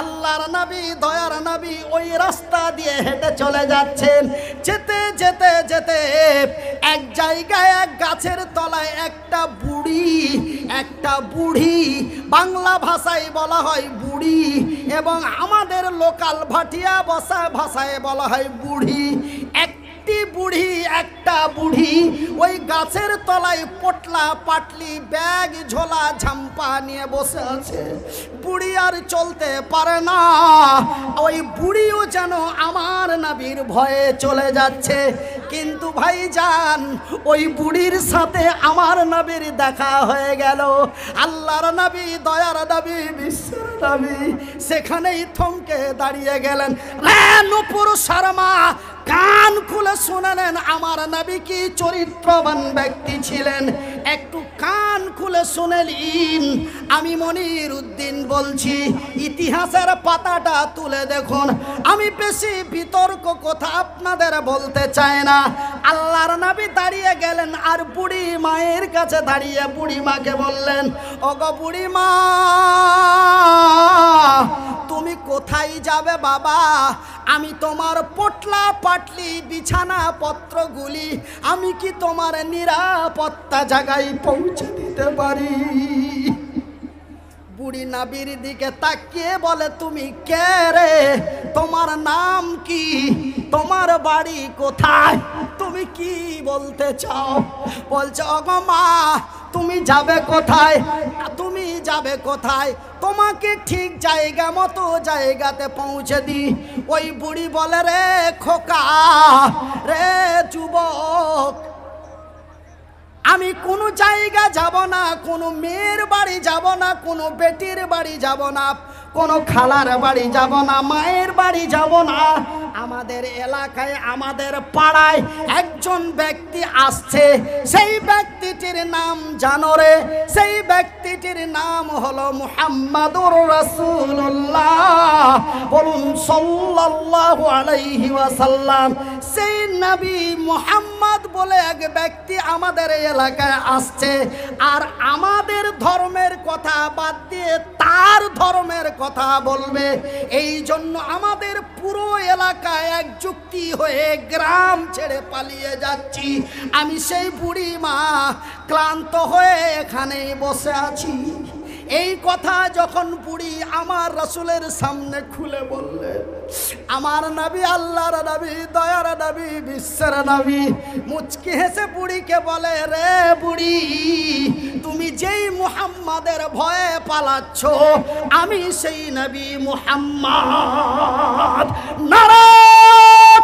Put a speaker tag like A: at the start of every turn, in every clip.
A: আল্লাহর নবী, দয়ার নবী ওই রাস্তা দিয়ে হেঁটে চলে যাচ্ছেন। যেতে যেতে যেতে এক জায়গায় এক গাছের তলায় একটা বুড়ি একটা বুড়ি, বাংলা ভাষায় বলা হয় বুড়ি এবং আমাদের লোকাল ভাটিয়া বসা ভাষায় বলা হয় বুড়ি। একটি বুড়ি, একটা বুড়ি। ওই গাছের তলায় পটলা পাটলি, ব্যাগ, ঝোলা, ঝাম্পা নিয়ে বসে আছে। বুড়ি আর চলতে পারে না। ওই বুড়িও যেন আমার নাবির ভয়ে চলে যাচ্ছে। কিন্তু ভাই যান ওই বুড়ির সাথে আমার নবীর দেখা হয়ে গেল। আল্লাহর নবী, দয়ার নবী, বিশ্বের নবী, সেখানেই থমকে দাঁড়িয়ে গেলেন। নুপুর শর্মা কান খুলে শুনে নেন আমার নবী কি চরিত্রবান ব্যক্তি ছিলেন? একটু কান খুলে শুনেলিন। আমি মনির উদ্দিন বলছি, ইতিহাসের পাতাটা তুলে দেখুন। আমি বেশি বিতর্ক কথা আপনাদের বলতে চাই না। আল্লাহর নাবি দাঁড়িয়ে গেলেন আর বুড়ি মায়ের কাছে দাঁড়িয়ে বুড়ি মাকে বললেন, ওগো বুড়ি মা, তুমি কোথায় যাবে বাবা? আমি তোমার পটলা পাটলি বিছানা পত্রগুলি আমি কি তোমার নিরাপত্তা জায়গায় পৌঁছে দিতে পারি? বুড়ি নাবির দিকে তাকিয়ে বলে, তুমি কে রে? তোমার নাম কি? তোমার বাড়ি কোথায়? তুমি কি বলতে চাও? বলছে অগো মা, তুমি যাবে কোথায়? তুমি যাবে কোথায়? তোমাকে ঠিক জায়গা মতো জায়গাতে পৌঁছে দি। ওই বুড়ি বলে, রে খোকা, রে যুবক আমি কোনো জায়গা যাব না, কোনো মেয়ের বাড়ি যাব না, কোনো বেটির বাড়ি যাব না, কোনো খালার বাড়ি যাব না, মায়ের বাড়ি যাব না। আমাদের এলাকায়, আমাদের পাড়ায় একজন ব্যক্তি আসছে, সেই ব্যক্তিটির নাম জানরে সেই ব্যক্তিটির নাম হলো মুহাম্মাদুর রাসূলুল্লাহ। বলুন সাল্লাল্লাহু আলাইহি ওয়াসাল্লাম সেই মুহাম্মদ বলে এক ব্যক্তি আমাদের এই এলাকায় আসছে। আর আমাদের ধর্মের কথা বাদ দিয়ে তার ধর্মের কথা বলবে। এই জন্য আমাদের পুরো এলাকায় এক যুক্তি হয়ে গ্রাম ছেড়ে পালিয়ে যাচ্ছি। আমি সেই বুড়ি মা, ক্লান্ত হয়ে এখানেই বসে আছি। এই কথা যখন বুড়ি আমার রসুলের সামনে খুলে বললেন আমার নবী, আল্লাহর নবী, দয়ার নবী, বিশ্বের নবী, মুচকি হেসে বুড়িকে বলে, রে বুড়ি, তুমি যেই মুহাম্মাদের ভয়ে পালাচ্ছ, আমি সেই নবী মুহাম্মদ। নারা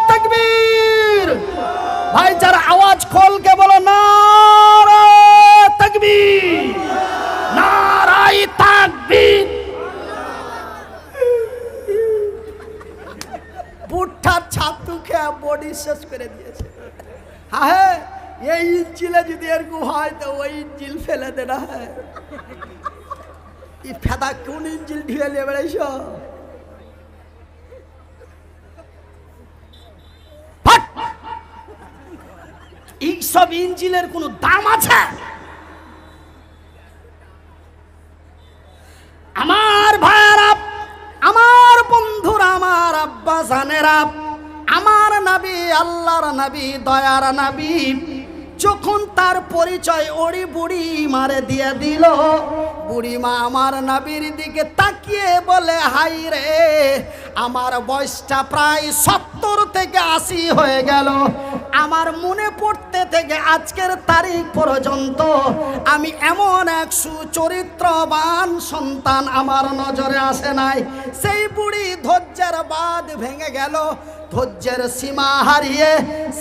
A: তকবীর। ভাই, যারা আওয়াজ খোলকে বলো, নারা তকবীর। খেয়ে বডি শেষ করে দিয়েছে। হ্যাঁ এই ইঞ্জিলে যদি এরকম হয়, তো ওই ইঞ্জিল ফেলে দে না হ্যাঁ ফেদা কোন ইঞ্জিল ঢিলে নিয়ে বেড়াইছ? দাম আছে? আমার ভাইয়ারা আমার বন্ধুরা, আমার আব্বা জানেরা নাবি, আল্লাহর নাবি, দয়ার নাবি। যখন তার পরিচয় ওড়ি বুড়ি মারে দিয়ে দিল বুড়িমা আমার নাবির দিকে তাকিয়ে বলে, হাই রে, আমার বয়সটা প্রায় সত্তর থেকে আশি হয়ে গেল। আমার মনে পড়তে থেকে আজকের তারিখ পর্যন্ত আমি এমন এক সুচরিত্রবান সন্তান আমার নজরে আসে নাই। সেই বুড়ি ধৈর্যের বাদ ভেঙে গেল ধৈর্যের সীমা হারিয়ে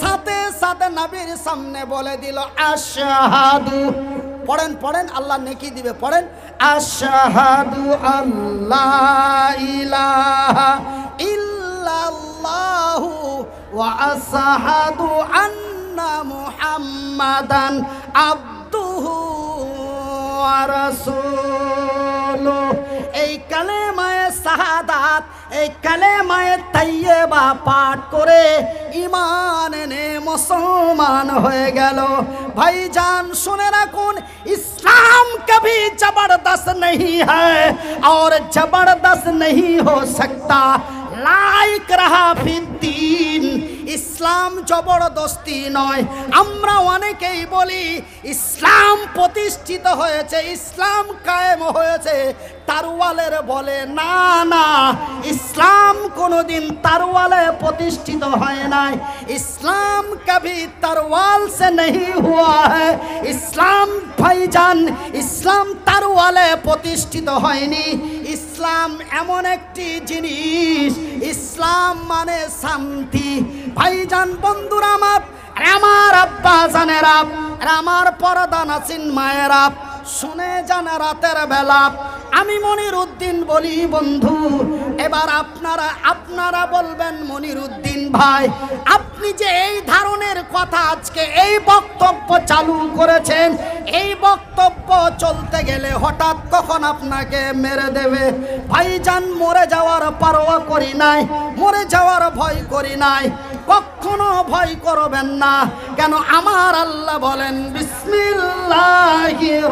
A: সাথে সাথে নবীর সামনে বলে দিল, আশাহাদু পড়েন পড়েন, আল্লাহ নেকি দিবে, পড়েন, আশাহাদু আল্লাহ ইলাহা ইল্লাল্লাহু ওয়া আন্না মুহাম্মাদান আবদুহু ওয়া রাসূলুহু। এই কালেমায়ে শাহাদাত এই কালেমায়ে তাইয়েবা পাঠ করে ইমান এনে মুসলমান হয়ে গেল ভাইজান শুনে রাখুন इस्लाम कभी जबरदस्त नहीं है और जबरदस्त नहीं हो सकता লাইক রাহা ফিদ্দিন ইসলাম জবরদস্তি নয়। আমরা অনেকেই বলি, ইসলাম প্রতিষ্ঠিত হয়েছে, ইসলাম কায়েম হয়েছে। তারওয়ালের বলে, না না, ইসলাম কোনোদিন তারওয়ালে প্রতিষ্ঠিত হয় নাই। ইসলাম কবি তারওয়াল সে নেই হুয়া হ্যাঁ ইসলাম ভাইজান, ইসলাম তারওয়ালে প্রতিষ্ঠিত হয়নি। ইসলাম এমন একটি জিনিস, ইসলাম মানে শান্তি। ভাইজান, বন্ধুরা আমার আমার আব্বা জানেরা আমার পরদা নাসিন মায়েরা, শুনে যান রাতের বেলা। আমি মনির উদ্দিন বলি, বন্ধু। এবার আপনারা আপনারা বলবেন মনির উদ্দিন ভাই, আপনি যে এই ধরনের কথা আজকে এই বক্তব্য চালু করেছেন, এই বক্তব্য চলতে গেলে হঠাৎ কখন আপনাকে মেরে দেবে? ভাইজান, মরে যাওয়ার পারোয়া করি নাই, মরে যাওয়ার ভয় করি নাই, কখনো ভয় করবেন না। কেন আমার আল্লাহ বলেন, বিসমিল্লাহির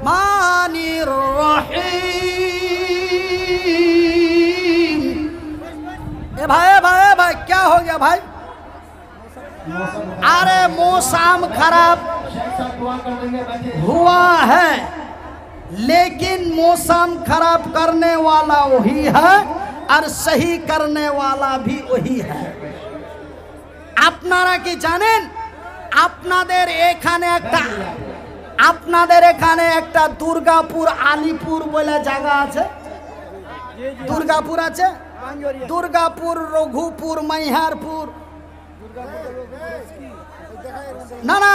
A: রহমানির रहीम ए भाई ए भाई ए भाई क्या हो गया भाई अरे मौसम खराब हुआ है लेकिन मौसम खराब करने वाला वही है और सही करने वाला भी वही है আপনারা কি জানেন আপনাদের এখানে একটা আপনাদের এখানে একটা দুর্গাপুর আলিপুর বলে জায়গা আছে? দুর্গাপুর আছে? দুর্গাপুর, রঘুপুর, মাইহারপুর। না না,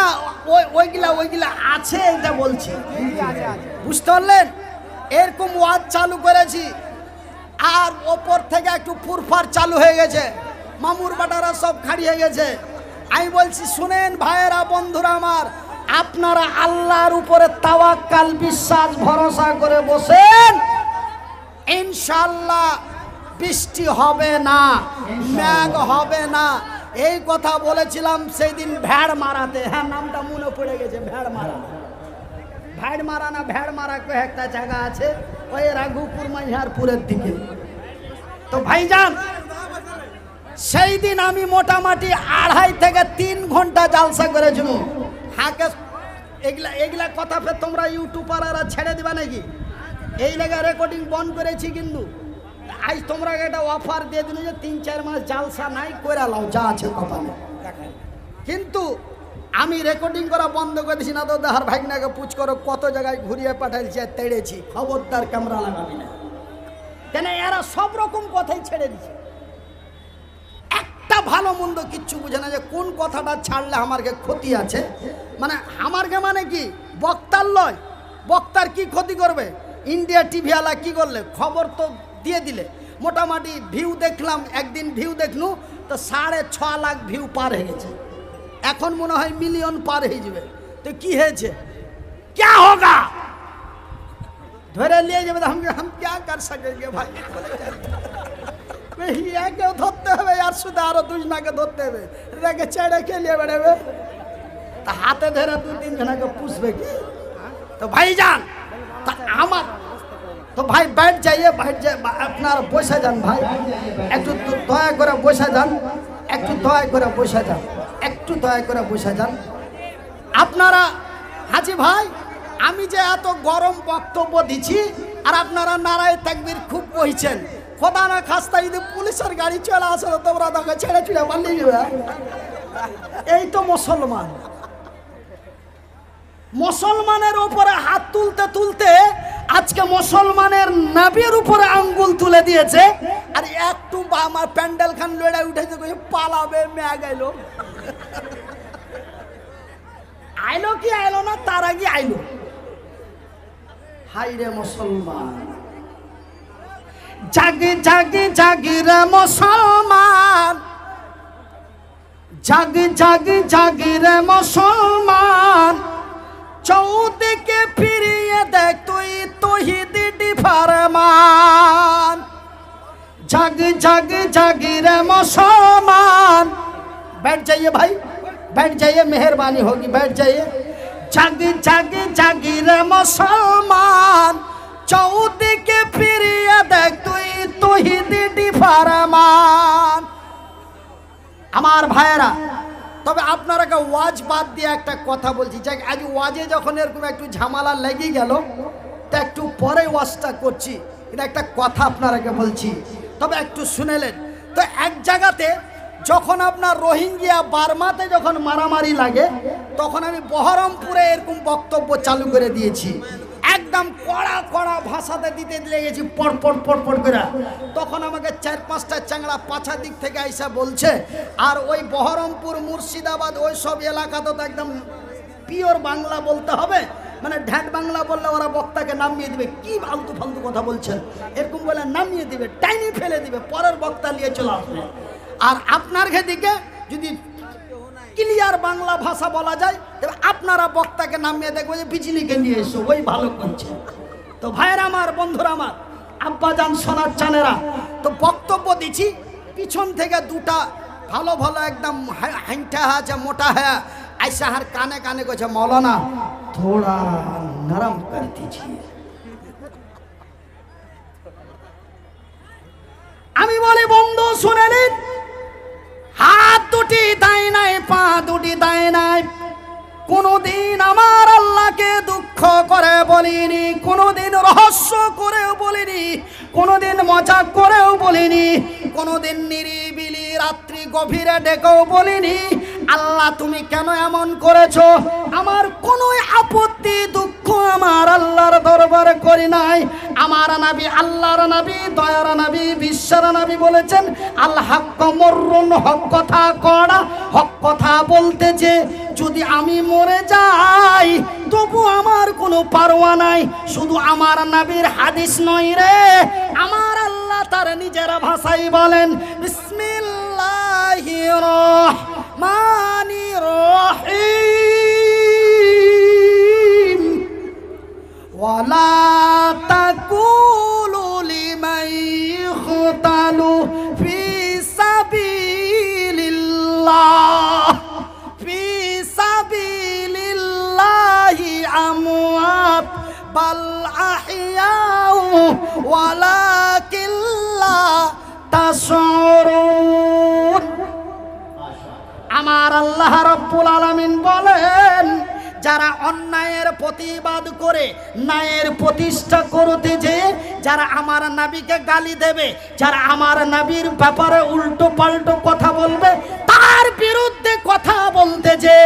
A: ওই, ওইগুলা ওইগুলা আছে এটা বলছি। বুঝতে পারলেন? এরকম ওয়াজ চালু করেছি। আর ওপর থেকে একটু ফুরফার চালু হয়ে গেছে। মামুর বাটারা সব খাড়ি হয়ে গেছে। আমি বলছি, শুনেন ভাইয়েরা, বন্ধুরা আমার আপনারা আল্লাহর উপরে তাওয়াক্কাল, বিশ্বাস, ভরসা করে বসেন। ইনশাল্লাহ বৃষ্টি হবে না ম্যাগ হবে না। এই কথা বলেছিলাম সেই দিন ভ্যাড় মারাতে। হ্যাঁ নামটা মনে পড়ে গেছে ভ্যাড় মারা। ভ্যাড় মারা না ভ্যাড় মারা কয়ে একটা জায়গা আছে, ওই রাঘুপুর মাইহারপুরের দিকে। তো ভাইজান, সেই দিন আমি মোটামুটি আড়াই থেকে তিন ঘণ্টা জালসা করেছিল হাকে এগুলা এগুলা কথা ফের তোমরা ইউটিউবাররা ছেড়ে দিবা নাকি? এই লেগে রেকর্ডিং বন্ধ করেছি কিন্তু। আজ তোমরা একটা অফার দিয়ে দিল যে তিন চার মাস জালসা নাই করে লাও, যা আছে কপালে। কিন্তু আমি রেকর্ডিং করা বন্ধ করে দিছি না তো, দেহার ভাইনাকে পুচ করো, কত জায়গায় ঘুরিয়ে পাঠাইছি আর তেড়েছি, খবরদার ক্যামেরা লাগাবি না। কেন এরা সব রকম কথাই ছেড়ে দিছে। ভালো মন্দ কিচ্ছু বুঝে না যে কোন কথাটা ছাড়লে আমারকে ক্ষতি আছে মানে আমারকে মানে কি বক্তার লয় বক্তার কি ক্ষতি করবে ইন্ডিয়া টিভিওয়ালা কি করলে খবর তো দিয়ে দিলে মোটামুটি ভিউ দেখলাম একদিন ভিউ দেখলু তো সাড়ে ছ লাখ ভিউ পার হয়ে গেছে এখন মনে হয় মিলিয়ন পার হয়ে যাবে তো কি হয়েছে क्या होगा ধরে নিয়ে যাবে তো हम हम क्या कर सकेंगे भाई ইয়াকেও ধরতে হবে আর শুধু আরও দুজনাকে ধরতে হবে এটাকে ছেড়ে খেলিয়ে বেড়াবে তা হাতে ধরে দু তিনজনাকে পুষবে কি তো ভাই যান তা আমার তো ভাই ব্যাট যাইয়ে ব্যাট যাই আপনার বসে যান ভাই একটু দয়া করে বসে যান একটু দয়া করে বসে যান একটু দয়া করে বসে যান আপনারা হাজি ভাই আমি যে এত গরম বক্তব্য দিছি আর আপনারা নারায় তাকবির খুব বইছেন খোদা না খাস্তা যদি পুলিশের গাড়ি চলে আসে, তোমরা তাকে ছেড়ে ছেড়ে পালিয়ে যাবে এই তো মুসলমান। মুসলমানের উপরে হাত তুলতে তুলতে আজকে মুসলমানের নাবির উপরে আঙ্গুল তুলে দিয়েছে। আর একটু আমার প্যান্ডেল খান লড়াই উঠেছে পালাবে মেয়া গেল আইলো কি আইলো না, তার আগে আইলো। হাই রে মুসলমান। জাগি জাগি জাগি রে মুসলমান জাগি জাগি জাগি রে মুসলমান চৌদিকে ফিরিয়ে দেখ তুই তহিদি ডিফারমান जग जग जगीर मुसलमान बैठ जाइए भाई बैठ जाइए मेहरबानी होगी बैठ जाइए जग जग जगीर मुसलमान চৌদিকে আমার ভাইয়েরা, তবে আপনারাকে ওয়াজ বাদ দিয়ে একটা কথা বলছি। যাক, আজ ওয়াজে যখন এরকম একটু ঝামেলা লেগে গেল, তা একটু পরে ওয়াজটা করছি। এটা একটা কথা আপনারাকে বলছি। তবে একটু শুনেলেন। তো এক জায়গাতে যখন আপনার রোহিঙ্গিয়া বার্মাতে যখন মারামারি লাগে, তখন আমি বহরমপুরে এরকম বক্তব্য চালু করে দিয়েছি। একদম কড়া কড়া ভাষাতে দিতে লেগেছি পড় পড় করে। তখন আমাকে চার, পাঁচটা চাংড়া পাছা দিক থেকে আইসা বলছে, আর ওই বহরমপুর, মুর্শিদাবাদ ওই সব এলাকাতে তো একদম পিওর বাংলা বলতে হবে। মানে ঢ্যাট বাংলা বললে ওরা বক্তাকে নামিয়ে দিবে। কি ফালতু ফালতু কথা বলছেন? এরকম বলে নামিয়ে দিবে টাইনি ফেলে দিবে, পরের বক্তা নিয়ে চলে আসবে। আর আপনার দিকে যদি ক্লিয়ার বাংলা ভাষা বলা যায় তবে আপনারা বক্তাকে নামিয়ে দেখব যে বিজলিকে নিয়ে এসো, ওই ভালো করছে। তো ভাইয়ের আমার, বন্ধুরা আমার, আব্বাজান সোনার চানেরা, তো বক্তব্য দিচ্ছি, পিছন থেকে দুটা ভালো ভালো একদম হাইটা আছে, মোটা হ্যাঁ আইসা হার কানে কানে কছে মৌলানা, থোড়া নরম কর দিজিয়ে। আমি বলি, বন্ধু, শুনে নিন হাত দুটি দায় নাই, পা দুটি দায় নাই। কোনোদিন আমার আল্লাহকে দুঃখ করে বলিনি, কোনোদিন রহস্য করেও বলিনি, কোনোদিন মজা করেও বলিনি, কোনোদিন নিরিবিলি রাত্রি গভীরে ডেকেও বলিনি আল্লাহ, তুমি কেন এমন করেছ? আমার কোনো আপত্তি, দুঃখ আমার আল্লাহর দরবারে করি নাই। আমার নাবি, আল্লাহর নাবি, দয়ার নাবি, বিশ্বের নাবি বলেছেন আল্লাহ মরুন হক কথা করা হক কথা বলতে যে, যদি আমি মরে যাই, তবু আমার কোনো পারোয়া নাই। শুধু আমার নাবির হাদিস নয় রে, আমার আল্লাহ তার নিজের ভাষাই বলেন, বিসমিল্লাহির الرحمن الرحيم. ولا تقولوا لمن يقتل في سبيل الله. في سبيل الله أموات بل أحياء ولكن لا تشعرون. আমার আল্লাহ রব্বুল আলামিন বলেন, যারা অন্যায়ের প্রতিবাদ করে, ন্যায়ের প্রতিষ্ঠা করতে যে যারা আমার নাবিকে গালি দেবে, যারা আমার নাবির ব্যাপারে উল্টো পাল্টো কথা বলবে, তার বিরুদ্ধে কথা বলতে যে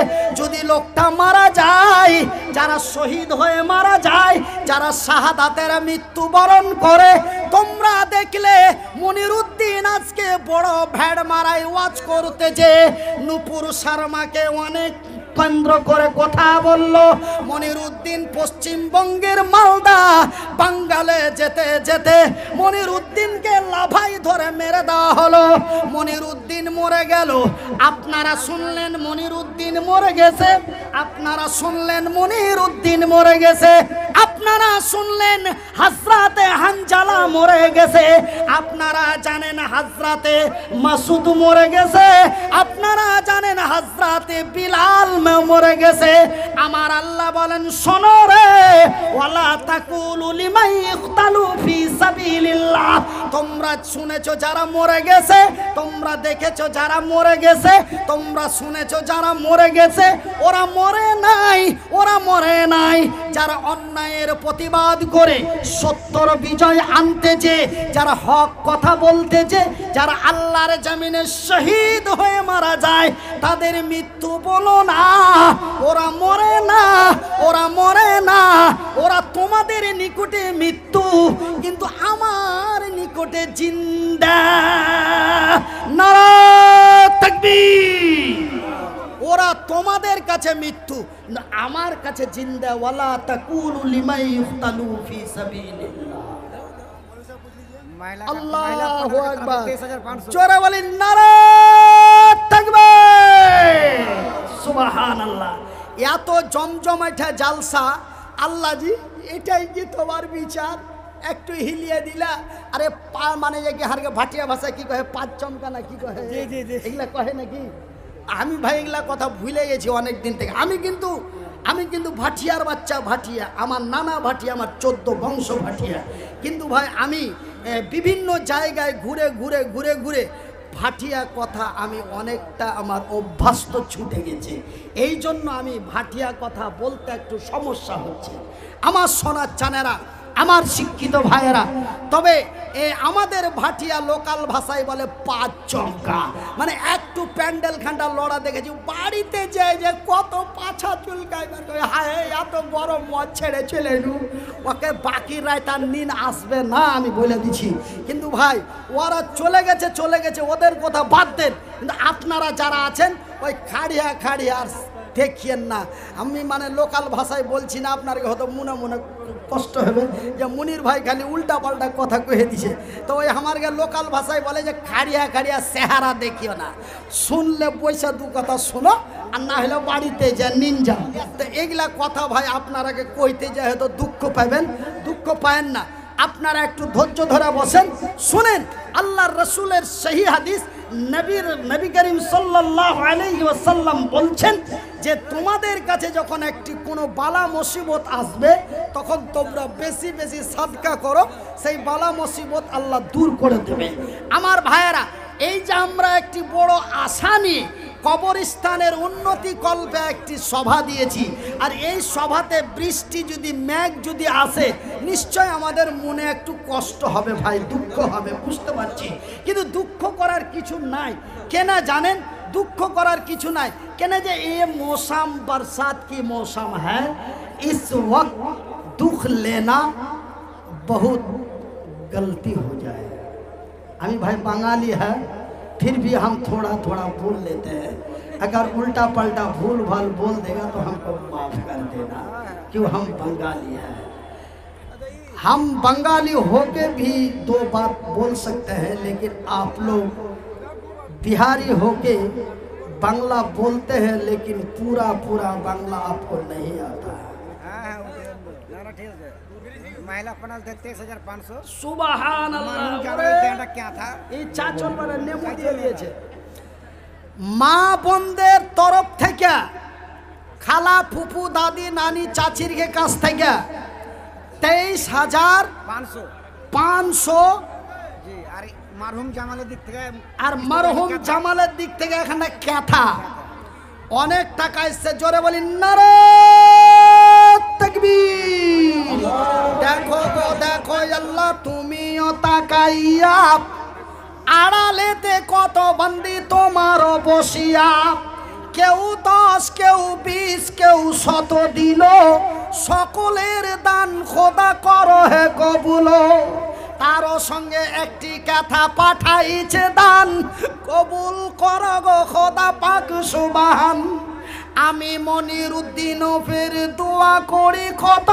A: যদি লোকটা মারা যায়, যারা শহীদ হয়ে মারা যায়, যারা শাহাদাতেরা মৃত্যুবরণ করে তোমরা দেখলে মনিরুদ্দিন আজকে বড় ভ্যাড় মারাই ওয়াজ করতেছে। নুপুর শর্মাকে অনেক কেন্দ্র করে কথা বলল। মনিরুদ্দিন পশ্চিমবঙ্গের মালদা, বাঙ্গালে যেতে যেতে মনিরুদ্দিনকে লাভাই ধরে মেরে দেওয়া হলো। মনিরুদ্দিন মরে গেল। আপনারা শুনলেন মনিরুদ্দিন মরে গেছে? আপনারা শুনলেন মনিরুদ্দিন মরে গেছে? আপনারা শুনলেন হাজরাতে হানজালা মরে গেছে? আপনারা জানেন হাজরাতে মাসুদ মরে গেছে? আপনারা জানেন হাজরাতে বিলাল মে- মরে গেছে আমার আল্লাহ বলেন, শোনো রে, ওয়ালা তাকুলু লিমাই ইখতালু ফি সাবিলিল্লাহ। তোমরা শুনেছো যারা মরে গেছে, তোমরা দেখেছ যারা মরে গেছে, তোমরা শুনেছো যারা মরে গেছে, ওরা মরে নাই, ওরা মরে নাই। যারা অন্যায়ের প্রতিবাদ করে সত্যর বিজয় আনতে যে, যারা হক কথা বলতে যে, যারা আল্লাহর জমিনে শহীদ হয়ে মারা যায়, তাদের মৃত্যু বলো না, ওরা মরে না ওরা মরে না ওরা তোমাদের নিকটে মৃত্যু কিন্তু আমার নিকটে জিন্দা। নারা তাকবীর। ওরা তোমাদের কাছে মৃত্যু আমার কাছে জিন্দা ওয়ালা তাকুলু লিমাই ইফতালু ফি সাবিলিল্লাহ। আল্লাহু আকবার। জোরে বলেন নারা তাকবীর। সুবহানাল্লাহ। এত জমজমাটা জালসা। আল্লাহ জি এটাই কি তোমার বিচার? একটু হিলিয়ে দিলা। আরে পা মানে যে কি হারকে ভাটিয়া ভাষায় কি কহে? পাঁচ চমকা না কি কহে। এগুলা কহে নাকি? আমি ভাই এগুলা কথা ভুলে গেছি অনেক দিন থেকে। আমি কিন্তু আমি কিন্তু ভাটিয়ার বাচ্চা ভাটিয়া। আমার নানা ভাটিয়া আমার চোদ্দ বংশ ভাটিয়া। কিন্তু ভাই আমি বিভিন্ন জায়গায় ঘুরে ঘুরে ঘুরে ঘুরে ভাটিয়া কথা আমি অনেকটা আমার অভ্যস্ত ছুটে গেছে। এই জন্য আমি ভাটিয়া কথা বলতে একটু সমস্যা হচ্ছে। আমার সোনার চানেরা আমার শিক্ষিত ভাইয়েরা, তবে এ আমাদের ভাটিয়া লোকাল ভাষায় বলে পাঁচ চমকা মানে একটু প্যান্ডেল খান্ডা লড়া দেখেছি, বাড়িতে যায় যে কত পাছা চুলকায় হায়, এত গরম মদ ছেড়ে চলে নু ওকে বাকি রায় তার নিন, আসবে না, আমি বলে দিছি। কিন্তু ভাই, ওরা চলে গেছে চলে গেছে, ওদের কথা বাদ দেন। কিন্তু আপনারা যারা আছেন, ওই খাড়িয়া খাড়িয়া দেখিয়েন না। আমি মানে লোকাল ভাষায় বলছি না, আপনার হয়তো মনে মনে কষ্ট হবে যে মুনির ভাই খালি উল্টা পাল্টা কথা কয়ে দিছে। তো ওই আমার লোকাল ভাষায় বলে যে, খাড়িয়া খাড়িয়া চেহারা দেখিও না। শুনলে পয়সা দু কথা শোনো, আর না হলে বাড়িতে যা নিন যাও তো এগুলা কথা ভাই আপনারাকে কইতে যায় হয়তো দুঃখ পাবেন। দুঃখ পায়েন না। আপনারা একটু ধৈর্য ধরে বসেন। শুনেন, আল্লাহর রসুলের সেই হাদিস নবীর নবী করিম সাল্লাল্লাহু আলাইহি ওয়াসাল্লাম বলছেন যে তোমাদের কাছে যখন একটি কোনো বালা মুসিবত আসবে, তখন তোমরা বেশি বেশি সাদকা করো, সেই বালা মুসিবত আল্লাহ দূর করে দেবে। আমার ভাইয়েরা, এই যে আমরা একটি বড় আশা নিয়ে কবরস্থানের উন্নতি কল্পে একটি সভা দিয়েছি। আর এই সভাতে বৃষ্টি যদি ম্যাঘ যদি আসে, নিশ্চয় আমাদের মনে একটু কষ্ট হবে ভাই, দুঃখ হবে, বুঝতে পারছি। কিন্তু দুঃখ করার কিছু নাই। কেনা জানেন, দুঃখ করার কিছু নাই। কেন যে এ মৌসম বরসাত কি মৌসম হ্যাঁ? ইস দুঃখ লেনা বহুত গলতি হো যায়। আমি ভাই বাঙালি হ্যাঁ फिर भी हम थोड़ा थोड़ा बोल लेते हैं। अगर उल्टा पलटा भूल भाल बोल देगा तो हमको माफ़ कर देना, क्यों? हम बंगाली हैं। हम बंगाली होके भी दो बात बोल सकते हैं, लेकिन आप लोग बिहारी होके बांग्ला बोलते हैं, लेकिन पूरा पूरा बांग्ला आपको नहीं आता।
B: महिला पनास दे तेईस हजार पाँच सौ
A: সুবাহান
B: देना क्या था
A: এই চাচল মানে নেমু দিয়ে দিয়েছে মা বোনদের তরফ থেকে খালা ফুফু দাদি নানি চাচির কাছ থেকে তেইশ হাজার
B: पाँच सौ
A: পাঁচশো
B: জি আর মারহুম জামালের দিক থেকে
A: আর মারহুম জামালের দিক থেকে এখানে ক্যাথা অনেক টাকা এসছে জোরে বলি নারে দেখো গো, দেখো আল্লাহ, তুমিও তাকাইয়া আড়ালেতে কত বন্দি তোমার বসিয়া। কেউ দশ, কেউ বিশ, কেউ শত দিল। সকলের দান খোদা করো হে কবুলো। তারও সঙ্গে একটি কথা পাঠাইছে দান। কবুল কর গো খোদা পাক সুবাহান। আমি মনির উদ্দিন ফের দোয়া করি কত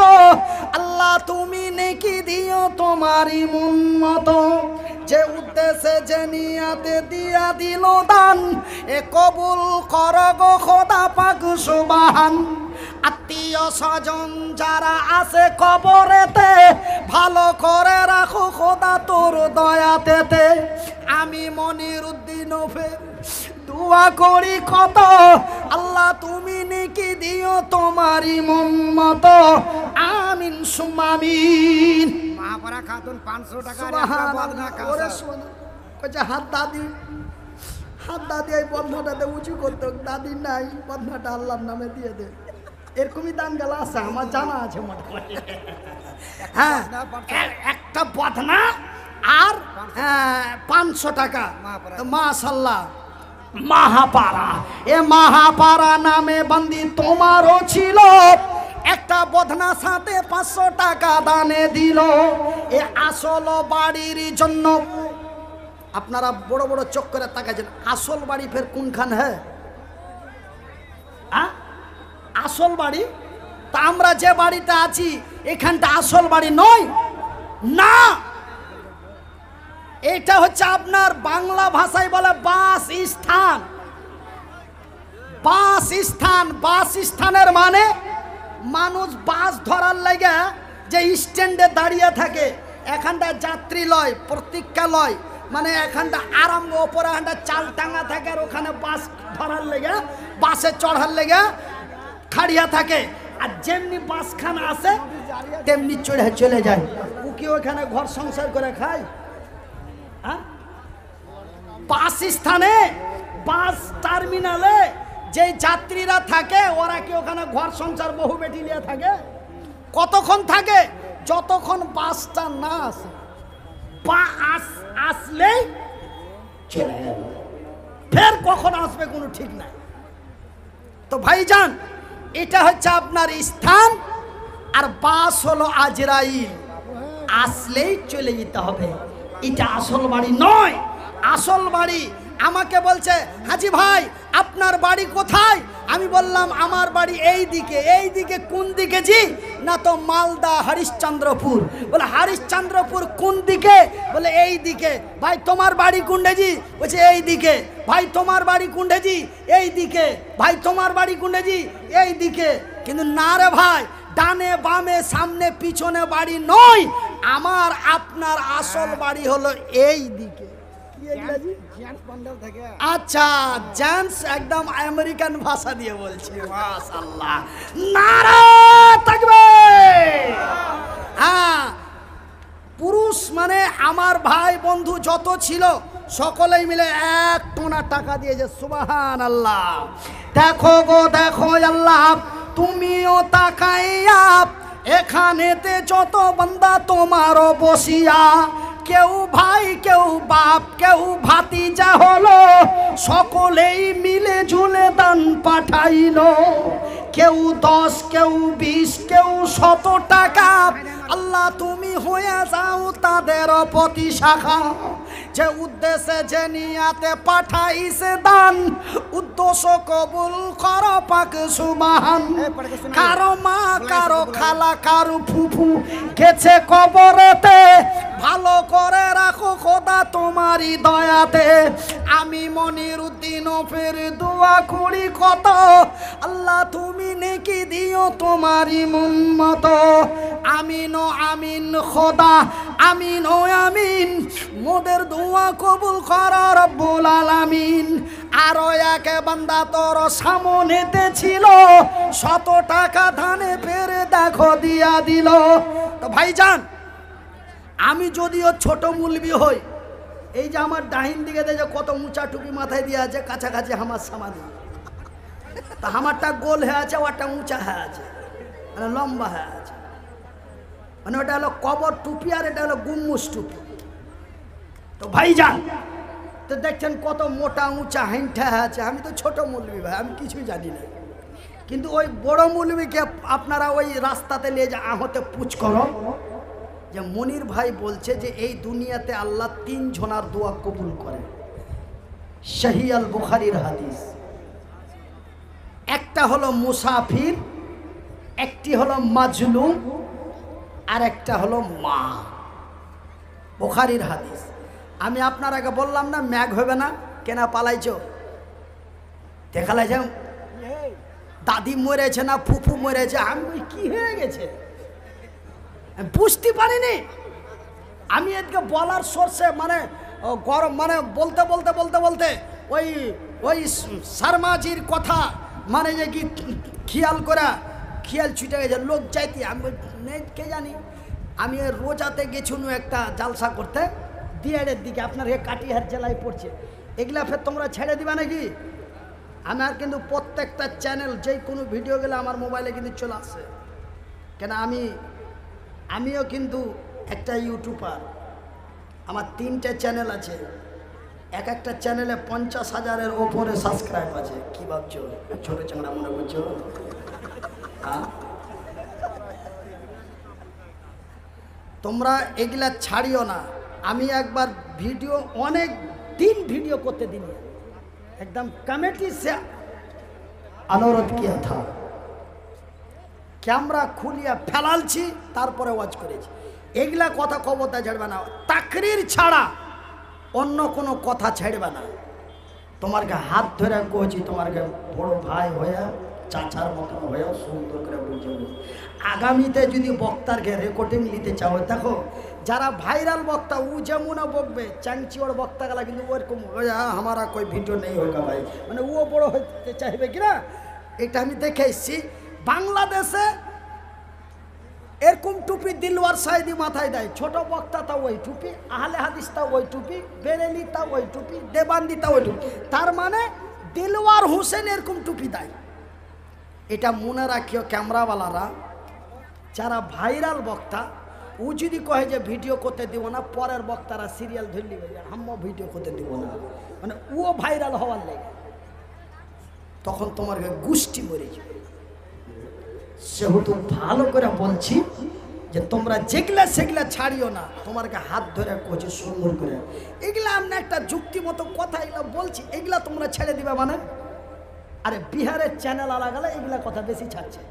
A: আল্লাহ, তুমি নেকি দিও তোমারই মন মতো যে উদ্দেশ্যে, যে নিয়াতে দিয়া দিল দান, এ কবুল কর গো খোদা পাক সুবাহান। আত্মীয় স্বজন যারা আছে কবরেতে, ভালো করে রাখো খোদা তোর দয়াতেতে। আমি মনির উদ্দিন দোয়া করি কত আল্লাহ, তুমি নাকি দিও তোমারই মন মতো আমিন। সুমামিন
B: মহাপারা খাতুন পাঁচশো টাকা
A: হাত দাদি হাত দাদি এই বন্ধনাটাতে উঁচু করতো দাদি নাই বন্ধনাটা আল্লাহর নামে দিয়ে দে। এরকমই দান গেল আছে আমার জানা আছে মোটামুটি হ্যাঁ একটা বদনা আর পাঁচশো টাকা।
B: মাহাপাড়া।
A: মাশাল্লাহ। মাহাপাড়া। এ মাহাপাড়া নামে বন্দি তোমারও ছিল। একটা বদনা সাথে পাঁচশো টাকা দানে দিল। এ আসল বাড়ির জন্য আপনারা বড় বড় চোখ করে তাকাচ্ছেন আসল বাড়ি ফের কোনখান হ্যাঁ? আসল বাড়ি? তা আমরা যে বাড়িতে আছি, এখানটা আসল বাড়ি নয়? না! এটা হচ্ছে আপনার বাংলা ভাষায় বলে বাস স্থান। বাস স্থান, বাস স্থানের মানে মানুষ বাস ধরার লাগে যে স্ট্যান্ডে দাঁড়িয়ে থাকে, এখানটা যাত্রী লয়, প্রতীক্ষা লয় মানে এখানটা আরম্ভ ওপরে এখানটা চাল টাঙা থাকে আর ওখানে বাস ধরার লেগে, বাসে চড়ার লেগে খাড়িয়া থাকে। আর যেমনি বাসখানা আসে তেমনি চড়ে চলে যায়। ও কি ওখানে ঘর সংসার করে খায়? বাস স্থানে, বাস টার্মিনালে যে যাত্রীরা থাকে, ওরা কি ওখানে ঘর সংসার বহু বেটি নিয়ে থাকে? কতক্ষণ থাকে? যতক্ষণ বাসটা না আসে। বা আস, আসলেই চলে ফের কখন আসবে কোনো ঠিক নাই। তো ভাইজান, এটা হচ্ছে আপনার স্থান, আর বাস হলো আজরাইল। আসলেই চলে যেতে হবে। এটা আসল বাড়ি নয়। আসল বাড়ি আমাকে বলছে, হাজি ভাই, আপনার বাড়ি কোথায়? আমি বললাম, আমার বাড়ি এই দিকে এই দিকে কোন দিকে জি? না তো মালদা, হরিশ্চন্দ্রপুর। বলে, হরিশ্চন্দ্রপুর কোন দিকে? বলে, এই দিকে। ভাই, তোমার বাড়ি কুন্ডে জি? বলছে, এই দিকে। ভাই, তোমার বাড়ি কুন্ডে জি? এই দিকে। ভাই, তোমার বাড়ি কুন্ডে জি? এই দিকে। কিন্তু না রে ভাই, ডানে বামে, সামনে, পিছনে বাড়ি নয়। আমার আপনার আসল বাড়ি হলো এই দিকে। আচ্ছা জেন্টস একদম আমেরিকান ভাষা দিয়ে বলছি। মাশাআল্লাহ। নারা থাকবে! হ্যাঁ পুরুষ মানে আমার ভাই বন্ধু যত ছিল সকলেই মিলে এক টোনা টাকা দিয়েছে। সুবাহান আল্লাহ দেখো গো দেখো আল্লাহ তুমিও তাকাইয়া এখানেতে যত বান্দা তোমারও বসিয়া, কেউ ভাই, কেউ বাপ, কেউ ভাতিজা হলো, সকলেই মিলে ঝুলে দান পাঠাইল। কেউ দশ, কেউ বিশ, কেউ শত টাকা, আল্লাহ তুমি হয়ে যাও তাদের প্রতি শাখা যে উদ্দেশ্যে যে নিয়াতে পাঠাইছে দান উদ্দেশ্য কবুল কর পাক সুবাহান। কারও মা কারও খালা কারও ফুফু গেছে কবরেতে। ভালো করে রাখো খোদা তোমারই দয়াতে। আমি মনির উদ্দিন ফের দোয়া করি কত। আল্লাহ তুমি নেকি দিও তোমারই মন মতো। আমিন ও আমিন খোদা আমিন ও আমিন। মোদের দোয়া কবুল কর রব্বুল আলামিন। আরও এক বান্দা তোর সামনেতে ছিল শত টাকা ধানে পেরে দেখো দিয়া দিল। তো ভাই ভাইজান, আমি যদিও ছোট মুলবি হই, এই যে আমার ডাহিন দিকে দেখে কত উঁচা টুপি মাথায় দিয়ে আছে, কাছাকাছি আমার সামাদি। তা আমারটা গোল হয়ে আছে ওটা উঁচা হয়ে আছে মানে লম্বা হয়ে আছে। মানে ওটা হলো কবর টুপি আর এটা হলো গুম্মুস টুপি। তো ভাই যান তো দেখছেন কত মোটা, উঁচা হাইনটা আছে। আমি তো ছোট মুলবি ভাই, আমি কিছুই জানি না। কিন্তু ওই বড় মুলবিকে আপনারা ওই রাস্তাতে নিয়ে যা আহতে পুচ করো। যে মনির ভাই বলছে যে এই দুনিয়াতে আল্লাহ তিন জনার দোয়া কবুল করে শাহি আল বুখারির হাদিস। একটা হলো মুসাফির, একটি হলো মাজলুম আর একটা হলো মা। বুখারির হাদিস। আমি আপনার আগে বললাম না, ম্যাগ হবে না, কেনা পালাইছ। দেখালাই যাও দাদি মরেছে না, ফুফু মরেছে? আমি কি হয়ে গেছে? বুঝতে পারিনি। আমি এদিকে বলার সোর্সে মানে গরম মানে বলতে বলতে বলতে বলতে ওই ওই শর্মাজির কথা মানে যে কি খেয়াল করা, খেয়াল ছুটে গেছে, লোক চাইতে আমি কে জানি। আমি রোজাতে গেছুনু একটা জালসা করতে। দিয়ারের দিকে আপনার কাটিহার জেলায় পড়ছে। এগুলা ফের তোমরা ছেড়ে দিবা নাকি? আমার কিন্তু প্রত্যেকটা চ্যানেল যেই কোনো ভিডিও গেলে আমার মোবাইলে কিন্তু চলে আসে। কেন আমি, আমিও কিন্তু একটা ইউটিউবার আমার তিনটে চ্যানেল আছে। এক একটা চ্যানেলে পঞ্চাশ হাজারের ওপরে সাবস্ক্রাইব আছে। কি ভাবছ? ছোটো চাংড়া মনে করছ? হ্যাঁ? তোমরা এগুলা ছাড়িও না। আমি একবার ভিডিও, অনেক দিন ভিডিও করতে দিনি। একদম কমেটি সে অনুরোধ থা। ক্যামেরা খুলিয়া ফেলালছি, তারপরে ওয়াজ করেছি। এগুলা কথা খবরটা ছাড়বে না। তাকরির ছাড়া অন্য কোনো কথা ছাড়বে না। তোমারকে হাত ধরে কছি তোমারকে বড় ভাই হয়ে চাচার মতন হয়ে সুন্দর করে বুঝে আগামীতে যদি বক্তারকে রেকর্ডিং নিতে চাও, দেখো যারা ভাইরাল বক্তা, ও যেমন বকবে, চ্যাংচিওর বক্তা গেলা কিন্তু ওরকম আমারা কই ভিডিও নেই হোকা ভাই। মানে ও বড় হতে চাইবে কিনা এটা আমি দেখে বাংলাদেশে এরকম টুপি দিলওয়ার সাইদি মাথায় দেয়। ছোট বক্তা তা ওই টুপি, আহলে হাদিস তা ওই টুপি, বেরেলি তা ওই টুপি, দেবান্দি তা ওই টুপি। তার মানে দিলওয়ার হোসেন এরকম টুপি দেয়। এটা মনে রাখিও ক্যামেরাওয়ালারা, যারা ভাইরাল বক্তা ও যদি কহে যে ভিডিও করতে দিব না, পরের বক্তারা সিরিয়াল ধরলি আমি ভিডিও করতে দিব না। মানে ও ভাইরাল হওয়ার লেগে। তখন তোমার গোষ্ঠী মরে যাবে। সেহেতু ভালো করে বলছি যে, তোমরা যেগুলা সেগুলা ছাড়িও না, তোমারকে হাত ধরে করছি সুন্দর করে। এগুলা আমি একটা যুক্তি মতো কথা এগুলো বলছি, এগুলা তোমরা ছেড়ে দিবে মানে? আরে বিহারের চ্যানেল আলাগালে এগুলা কথা বেশি ছাড়ছে।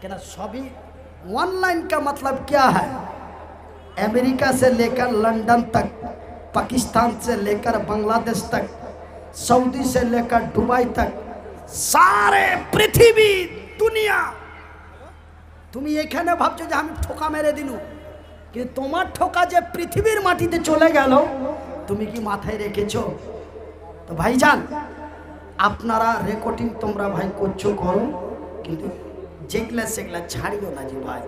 A: কেন, সবই অনলাইন কা মতলব কে হ্যাঁ अमेरिका से लेकर लंदन तक पाकिस्तान से लेकर बांग्लादेश तक सऊदी से लेकर दुबई तक सारे पृथ्वी दुनिया তুমি এখানে ভাবছো যে আমি ঠোকা মেরে দিনু কিন্তু তোমার ঠোকা যে পৃথিবীর মাটিতে চলে গেল তুমি কি মাথায় রেখেছো তো ভাইজান আপনারা রেকর্ডিং তোমরা ভাই করছো করো কিন্তু যেগুলা সেগুলা ছাড়িও না যে ভাই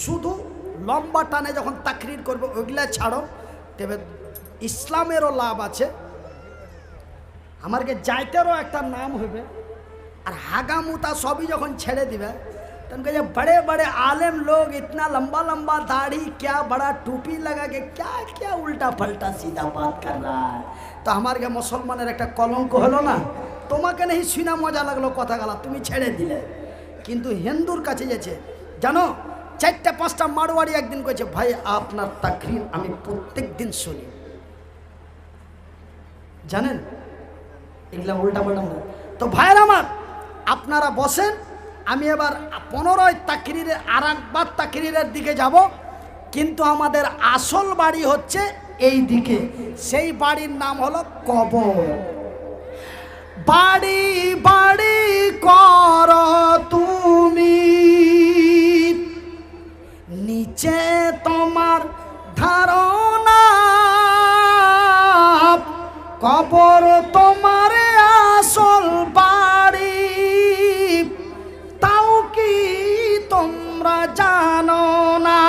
A: শুধু লম্বা টানে যখন তাকরির করবে ওইগুলা ছাড়ো তবে ইসলামেরও লাভ আছে আমারকে যাইতেরও একটা নাম হবে আর হাগামুতা সবই যখন ছেড়ে দিবে तन कहे बड़े बड़े आलिम लोग इतना लंबा लंबा दाढ़ी क्या बड़ा टोपी लगा के क्या क्या उल्टा पलटा सीधा बात कर रहा है তো আমারকে মুসলমানের একটা কলঙ্ক হলো না তোমাকে নেই শুনা মজা লাগলো কথা গলা তুমি ছেড়ে দিলে কিন্তু হিন্দুর কাছে গেছে জানো চারটা, পাঁচটা মারোয়ারি একদিন কয়েছে ভাই, আপনার তাকরির আমি প্রত্যেক দিন শুনি। জানেন? এগুলা উল্টা পাল্টা। তো ভাইয়ের আমার, আপনারা বসেন, আমি এবার পনেরোই তাকরিরের আর একবার তাকরিরের দিকে যাব। কিন্তু আমাদের আসল বাড়ি হচ্ছে এই দিকে। সেই বাড়ির নাম হলো কবর। বাড়ি বাড়ি কর তুমি। নিচে তোমার ধারণা। কবর তোমার আসল বাড়ি। তাও কি তোমরা জানো না?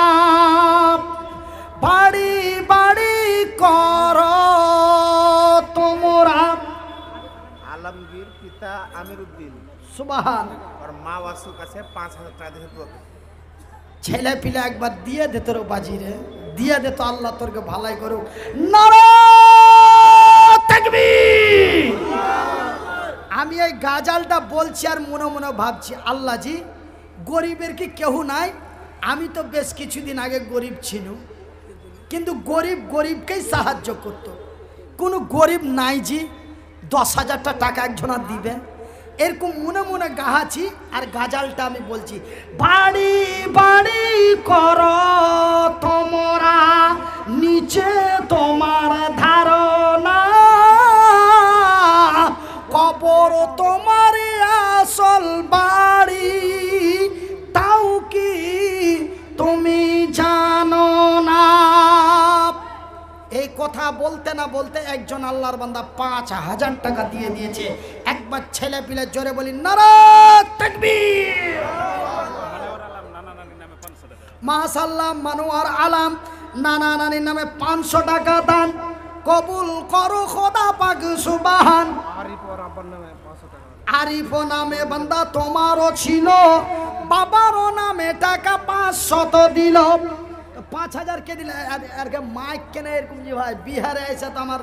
A: বাড়ি বাড়ি কর তোমরা।
C: আলমগীর পিতা আমির উদ্দিন
A: সুবাহান।
C: আর মা ওয়াসুর কাছে পাঁচ হাজার টাকা দিয়ে
A: ছেলে পিলে একবার দিয়ে দে তোর বাজিরে দিয়ে দে তো আল্লাহ তোরকে ভালাই করুক। আমি এই গাজালটা বলছি আর মনে মনে ভাবছি, আল্লাহ জি, গরিবের কি কেউ নাই? আমি তো বেশ কিছুদিন আগে গরিব ছিল কিন্তু গরিব গরিবকেই সাহায্য করত। কোনো গরিব নাই জি, দশ হাজারটা টাকা একজনা দিবে। এরকম মনে মনে গাহাছি, আর গাজালটা আমি বলছি, বাড়ি বাড়ি কর তোমরা, নিচে তোমার ধারণা, কবর তোমার আসল বাড়ি, তাও কি তুমি জানো না? এই কথা বলতে না বলতে একজন আল্লাহর বান্দা পাঁচ হাজার টাকা দিয়ে দিয়েছে। একবার ছেলে পিলে জোরে বলি নারাজ তাকবীর! মাশাল্লাহ মানুয়ার আলাম, নানা নানির নামে পাঁচশো টাকা দান। কবুল করো খোদা পাক, সুবাহান।
B: আরিফ নামে
A: বান্দা তোমারও ছিল, বাবারও নামে টাকা পাঁচশত দিল। তো পাঁচ হাজার কে দিলে? আর- আর মাইক কেনে এরকম যে ভাই, বিহারে এসে তো আমার